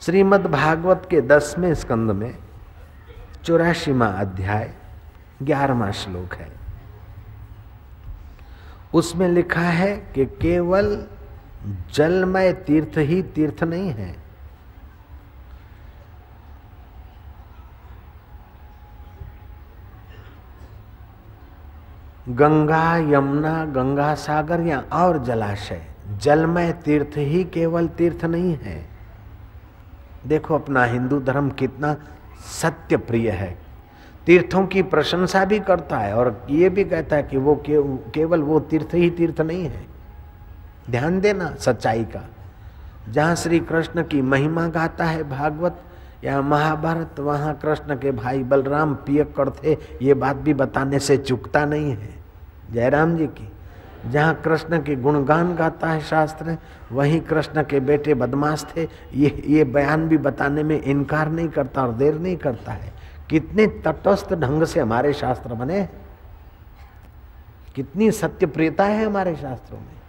श्रीमद् भागवत के दसवें स्कंद में चौरासीवा अध्याय, ग्यारहवा श्लोक है। उसमें लिखा है कि केवल जलमय तीर्थ ही तीर्थ नहीं है। गंगा, यमुना, गंगा सागर या और जलाशय, जलमय तीर्थ ही केवल तीर्थ नहीं है। देखो अपना हिंदू धर्म कितना सत्य प्रिय है। तीर्थों की प्रशंसा भी करता है और ये भी कहता है कि वो के, केवल वो तीर्थ ही तीर्थ नहीं है। ध्यान देना सच्चाई का। जहाँ श्री कृष्ण की महिमा गाता है भागवत या महाभारत वहाँ कृष्ण के भाई बलराम पियक्कड़ थे ये बात भी बताने से चुकता नहीं है। जयराम जी की जहाँ कृष्ण के गुणगान गाता है शास्त्र, वहीं कृष्ण के बेटे बदमाश थे। ये ये बयान भी बताने में इनकार नहीं करता और देर नहीं करता है। कितने तटस्थ ढंग से हमारे शास्त्र बने कितनी सत्य प्रियता है हमारे शास्त्रों में।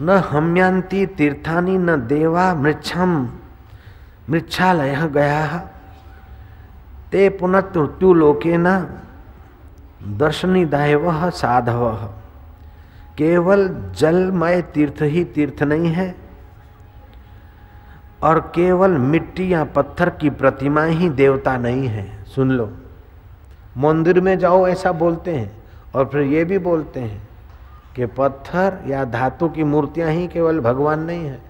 न हम्यांति तीर्थानी न देवा मृक्षम मृक्षालय गया। ते पुनः लोके न दर्शनी दैव साधव। केवल जलमय तीर्थ ही तीर्थ नहीं है, और केवल मिट्टी या पत्थर की प्रतिमा ही देवता नहीं है। सुन लो, मंदिर में जाओ ऐसा बोलते हैं, और फिर ये भी बोलते हैं कि पत्थर या धातु की मूर्तियाँ ही केवल भगवान नहीं है।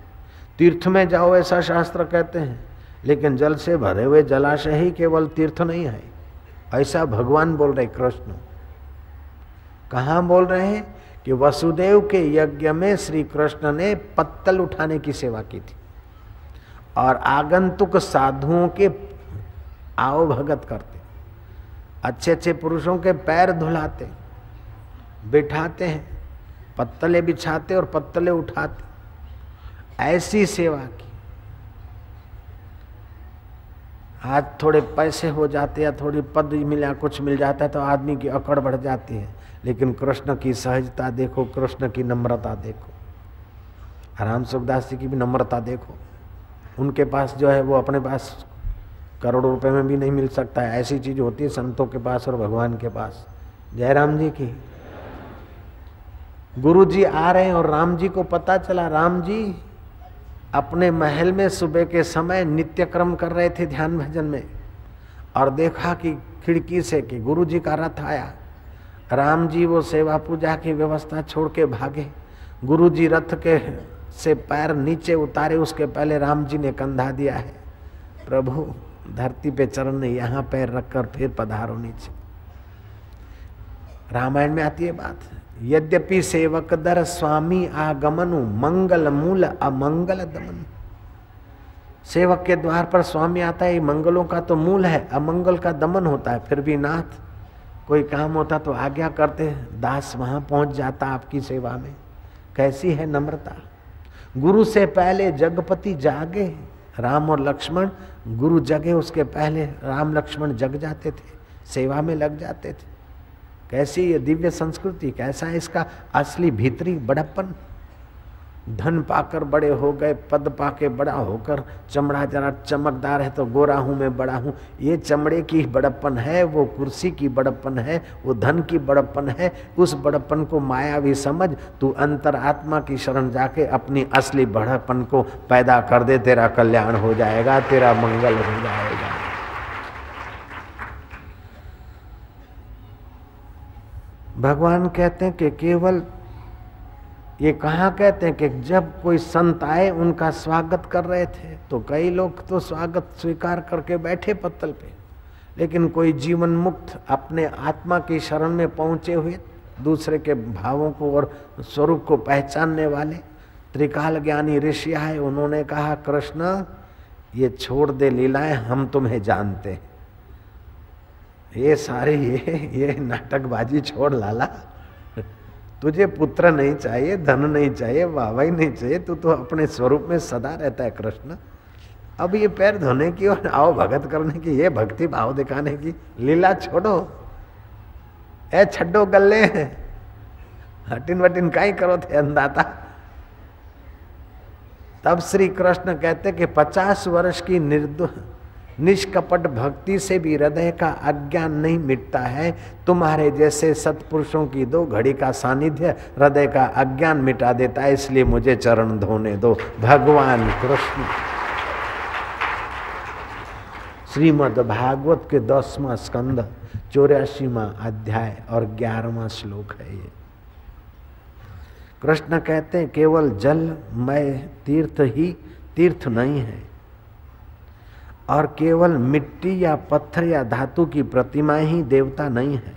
तीर्थ में जाओ ऐसा शास्त्र कहते हैं। लेकिन जल से भरे हुए जलाशय ही केवल तीर्थ नहीं है। ऐसा भगवान बोल रहे कृष्ण। कहाँ बोल रहे हैं कि वसुदेव के यज्ञ में श्री कृष्ण ने पत्तल उठाने की सेवा की थी और आगंतुक साधुओं के आओ भगत करते अच्छे अच्छे पुरुषों के पैर धुलाते, बिठाते हैं, पत्तले बिछाते और पत्तले उठाते। ऐसी सेवा की। आज थोड़े पैसे हो जाते या थोड़ी पद मिला कुछ मिल जाता है तो आदमी की अकड़ बढ़ जाती है। लेकिन कृष्ण की सहजता देखो, कृष्ण की नम्रता देखो। राम सुखदास जी की भी नम्रता देखो। उनके पास जो है वो अपने पास करोड़ों रुपए में भी नहीं मिल सकता है। ऐसी चीज़ होती है संतों के पास और भगवान के पास। जयराम जी की। गुरु जी आ रहे हैं और राम जी को पता चला, राम जी अपने महल में सुबह के समय नित्य क्रम कर रहे थे ध्यान भजन में और देखा कि खिड़की से कि गुरु जी का रथ आया। राम जी वो सेवा पूजा की व्यवस्था छोड़ के भागे। गुरु जी रथ के से पैर नीचे उतारे, उसके पहले राम जी ने कंधा दिया है। प्रभु, धरती पे चरण ने यहाँ पैर रखकर फिर पधारो नीचे। रामायण में आती है बात। यद्यपि सेवक दर स्वामी आगमनु, मंगल मूल अमंगल दमन। सेवक के द्वार पर स्वामी आता है, मंगलों का तो मूल है, अमंगल का दमन होता है, फिर भी नाथ, कोई काम होता तो आज्ञा करते दास वहाँ पहुँच जाता आपकी सेवा में। कैसी है नम्रता? गुरु से पहले जगपति जागे, राम और लक्ष्मण, गुरु जगे उसके पहले, राम लक्ष्मण जग जाते थे, सेवा में लग जाते थे। कैसी ये दिव्य संस्कृति, कैसा है इसका असली भीतरी बड़प्पन? धन पाकर बड़े हो गए, पद पाके बड़ा होकर चमड़ा जरा चमकदार है तो गोरा हूँ मैं, बड़ा हूँ। ये चमड़े की बड़प्पन है, वो कुर्सी की बड़प्पन है, वो धन की बड़प्पन है। उस बड़प्पन को माया भी समझ, तू अंतर आत्मा की शरण जाके अपनी असली बड़प्पन को पैदा कर दे, तेरा कल्याण हो जाएगा, तेरा मंगल हो जाएगा। भगवान कहते हैं कि केवल ये कहाँ कहते हैं कि जब कोई संत आए, उनका स्वागत कर रहे थे तो कई लोग तो स्वागत स्वीकार करके बैठे पत्तल पे। लेकिन कोई जीवन मुक्त अपने आत्मा की शरण में पहुँचे हुए, दूसरे के भावों को और स्वरूप को पहचानने वाले, त्रिकाल ज्ञानी ऋषि आए, उन्होंने कहा, कृष्ण, ये छोड़ दे लीलाएँ, हम तुम्हें जानते हैं। ये सारे, ये ये नाटकबाजी छोड़ लाला। तुझे पुत्र नहीं चाहिए, धन नहीं चाहिए, वाहवाही नहीं चाहिए, तू तो अपने स्वरूप में सदा रहता है कृष्ण। अब ये पैर धोने की और आओ भगत करने की, ये भक्ति भाव दिखाने की लीला छोड़ो। ए छड्डो गले हटिन वटिन का ही करो थे अंदाता तब श्री कृष्ण कहते कि पचास वर्ष की निर्दो निष्कपट भक्ति से भी हृदय का अज्ञान नहीं मिटता है। तुम्हारे जैसे सत्पुरुषों की दो घड़ी का सानिध्य हृदय का अज्ञान मिटा देता है, इसलिए मुझे चरण धोने दो। भगवान कृष्ण। श्रीमद भागवत के दसवा स्कंद चौरासीवा अध्याय और ग्यारहवा श्लोक है ये। कृष्ण कहते हैं, केवल जल, मय, तीर्थ ही तीर्थ नहीं है। और केवल मिट्टी या पत्थर या धातु की प्रतिमा ही देवता नहीं है।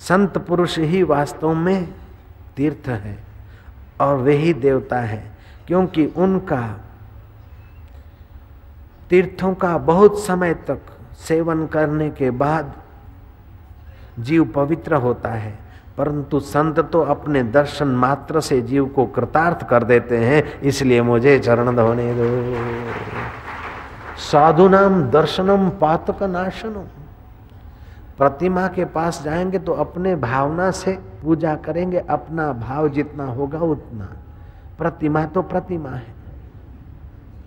संत पुरुष ही वास्तव में तीर्थ है और वही देवता है, क्योंकि उनका तीर्थों का बहुत समय तक सेवन करने के बाद जीव पवित्र होता है, परंतु संत तो अपने दर्शन मात्र से जीव को कृतार्थ कर देते हैं, इसलिए मुझे चरण धोने दो। साधु नाम दर्शनम पातक नाशनम प्रतिमा के पास जाएँगे तो अपने भावना से पूजा करेंगे, अपना भाव जितना होगा उतना। प्रतिमा तो प्रतिमा है।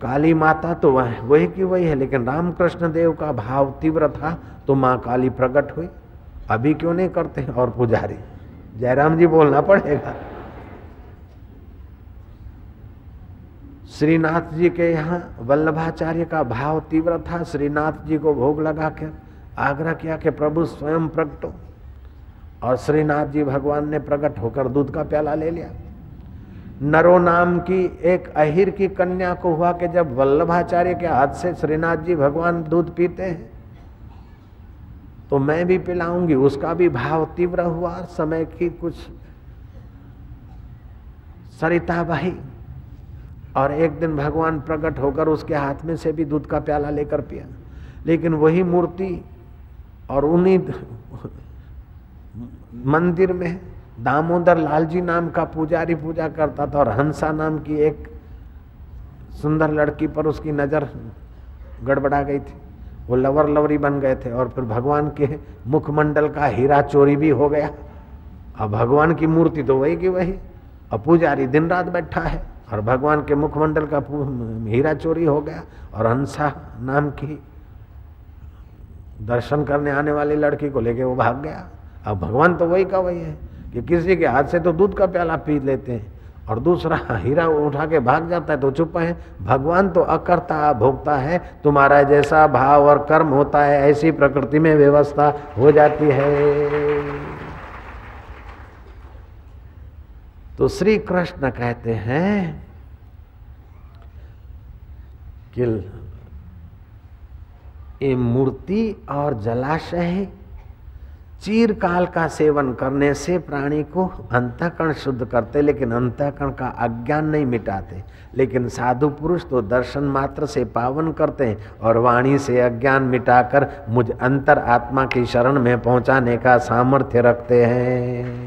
काली माता तो वह वही की वही है, लेकिन रामकृष्ण देव का भाव तीव्र था तो माँ काली प्रकट हुई। अभी क्यों नहीं करते और पुजारी। जयराम जी बोलना पड़ेगा। श्रीनाथ जी के यहाँ वल्लभाचार्य का भाव तीव्र था। श्रीनाथ जी को भोग लगा कर आग्रह किया कि प्रभु स्वयं प्रकटो और श्रीनाथ जी भगवान ने प्रकट होकर दूध का प्याला ले लिया। नरो नाम की एक अहिर की कन्या को हुआ कि जब वल्लभाचार्य के हाथ से श्रीनाथ जी भगवान दूध पीते हैं तो मैं भी पिलाऊँगी, उसका भी भाव तीव्र हुआ। समय की कुछ सरिता बही। और एक दिन भगवान प्रकट होकर उसके हाथ में से भी दूध का प्याला लेकर पिया। लेकिन वही मूर्ति और उन्हीं मंदिर में दामोदर लाल जी नाम का पुजारी पूजा करता था और हंसा नाम की एक सुंदर लड़की पर उसकी नज़र गड़बड़ा गई थी। वो लवर लवरी बन गए थे और फिर भगवान के मुखमंडल का हीरा चोरी भी हो गया। अब भगवान की मूर्ति तो वही की वही। और पुजारी दिन रात बैठा है। और भगवान के मुखमंडल का हीरा चोरी हो गया और हंसा नाम की दर्शन करने आने वाली लड़की को लेके वो भाग गया। अब भगवान तो वही का वही है कि किसी के हाथ से तो दूध का प्याला पी लेते हैं और दूसरा हीरा उठा के भाग जाता है तो चुप है। भगवान तो अकर्ता भोगता है, तुम्हारा जैसा भाव और कर्म होता है, ऐसी प्रकृति में व्यवस्था हो जाती है। तो श्री कृष्ण कहते हैं कि ये मूर्ति और जलाशय चीर काल का सेवन करने से प्राणी को अंतकरण शुद्ध करते, लेकिन अंतकरण का अज्ञान नहीं मिटाते। लेकिन साधु पुरुष तो दर्शन मात्र से पावन करते हैं और वाणी से अज्ञान मिटाकर मुझ अंतर आत्मा की शरण में पहुँचाने का सामर्थ्य रखते हैं।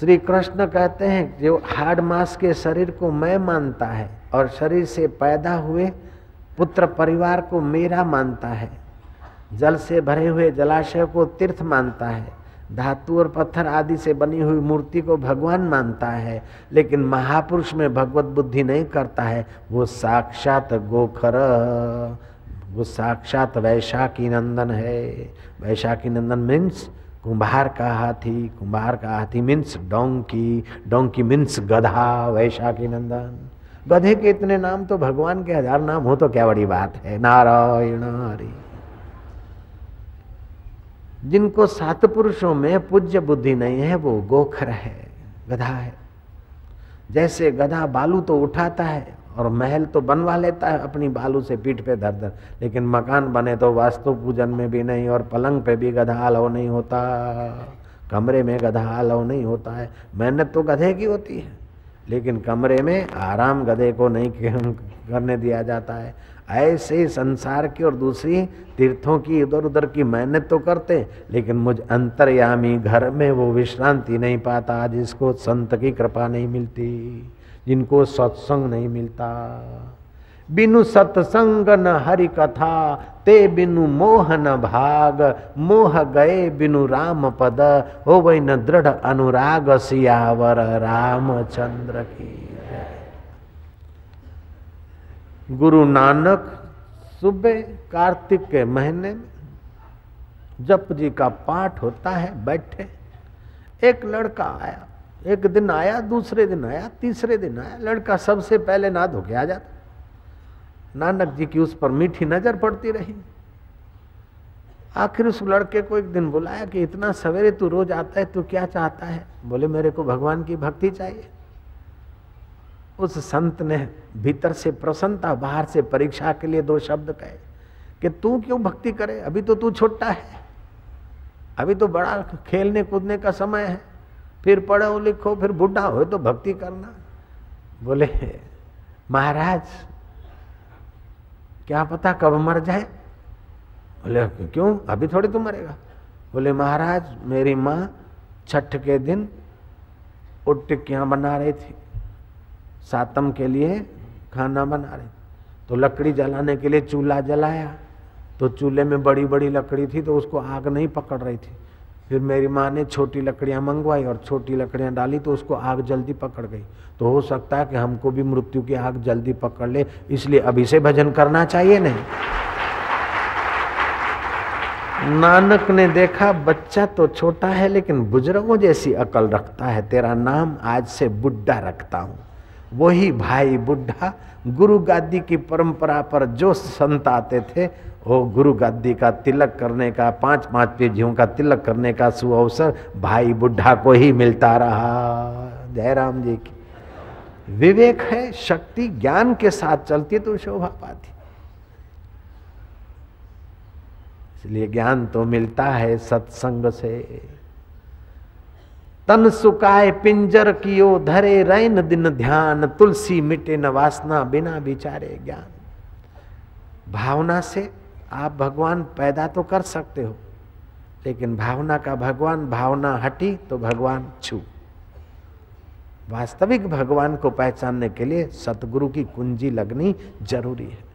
श्री कृष्ण कहते हैं, जो हार्ड मास के शरीर को मैं मानता है और शरीर से पैदा हुए पुत्र परिवार को मेरा मानता है। जल से भरे हुए जलाशय को तीर्थ मानता है। धातु और पत्थर आदि से बनी हुई मूर्ति को भगवान मानता है। लेकिन महापुरुष में भगवत बुद्धि नहीं करता है। वो साक्षात गोखर, वो साक्षात वैशाखी नंदन है। वैशाखी नंदन मीन्स कुंभार का हाथी कुंभार का हाथी मीन्स डोंकी डोंकी मीन्स गधा, वैशाखी नंदन। गधे के इतने नाम तो भगवान के हज़ार नाम हो तो क्या बड़ी बात है? नारायण जिनको सात पुरुषों में पूज्य बुद्धि नहीं है, वो गोखर है, गधा है। जैसे गधा बालू तो उठाता है और महल तो बनवा लेता है अपनी बालू से, पीठ पे धर धर। लेकिन मकान बने तो वास्तु पूजन में भी नहीं और पलंग पे भी गधा अलाव नहीं होता। कमरे में गधा अलाव नहीं होता है। मेहनत तो गधे की होती है, लेकिन कमरे में आराम गधे को नहीं करने दिया जाता है। ऐसे संसार की और दूसरी तीर्थों की इधर उधर की मेहनत तो करते लेकिन मुझ अंतर्यामी घर में वो विश्रांति नहीं पाता जिसको संत की कृपा नहीं मिलती। जिनको सत्संग नहीं मिलता। बिनु सत्संग न हरि कथा, ते बिनु मोह न भाग। मोह गए बिनु राम पद हो वही न दृढ़ अनुराग सियावर रामचंद्र की गुरु नानक सुबह कार्तिक के महीने में जप जी का पाठ होता है, बैठे, एक लड़का आया। एक दिन आया, दूसरे दिन आया, तीसरे दिन आया, लड़का सबसे पहले ना धो के आ जाता। नानक जी की उस पर मीठी नज़र पड़ती रही। आखिर उस लड़के को एक दिन बुलाया कि, इतना सवेरे तू रोज आता है, तू क्या चाहता है? बोले, मेरे को भगवान की भक्ति चाहिए। उस संत ने भीतर से प्रसन्नता, बाहर से परीक्षा के लिए दो शब्द कहे कि, तू क्यों भक्ति करे? अभी तो तू छोटा है। अभी तो बड़ा खेलने कूदने का समय है। फिर पढ़ो लिखो, फिर बुढ़ा हो तो भक्ति करना। बोले, महाराज, क्या पता कब मर जाए? बोले, क्यों? अभी थोड़ी तो मरेगा। बोले, महाराज, मेरी माँ छठ के दिन उठ टिक्कियाँ बना रही थी। सातम के लिए खाना बना रही तो लकड़ी जलाने के लिए चूल्हा जलाया। तो चूल्हे में बड़ी बड़ी लकड़ी थी तो उसको आग नहीं पकड़ रही थी। फिर मेरी माँ ने छोटी लकड़ियाँ मंगवाई और छोटी लकड़ियाँ डाली तो उसको आग जल्दी पकड़ गई। तो हो सकता है कि हमको भी मृत्यु की आग जल्दी पकड़ ले, इसलिए अभी से भजन करना चाहिए नहीं। नानक ने देखा, बच्चा तो छोटा है, लेकिन बुज़ुर्गों जैसी अकल रखता है। तेरा नाम आज से बुड्ढा रखता हूँ। वही भाई बुढ़ा गुरु गादी की परंपरा पर जो संत आते थे वो गुरु गादी का तिलक करने का, पाँच पाँच पीढ़ियों का तिलक करने का सुअवसर भाई बुढ़ा को ही मिलता रहा। जयराम जी की। विवेक है, शक्ति, ज्ञान के साथ चलती है तो शोभा पाती। इसलिए ज्ञान तो मिलता है सत्संग से। तन सुकाय पिंजर कियो धरे रैन दिन ध्यान, तुलसी मिटे न वासना बिना विचारे ज्ञान। भावना से आप भगवान पैदा तो कर सकते हो, लेकिन भावना का भगवान, भावना हटी तो भगवान छू। वास्तविक भगवान को पहचानने के लिए सतगुरु की कुंजी लगनी ज़रूरी है।